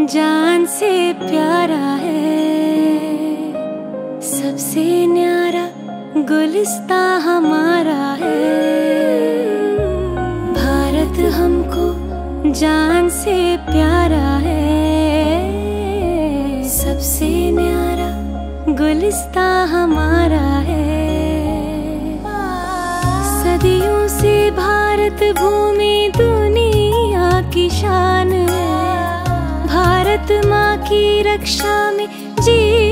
जान से प्यारा है। सबसे न्यारा गुलिस्ता हमारा है। भारत हमको जान से प्यारा है। सबसे न्यारा गुलिस्ता हमारा है। सदियों से भारत भूमि दुनिया भारत माँ की रक्षा में कुर्बान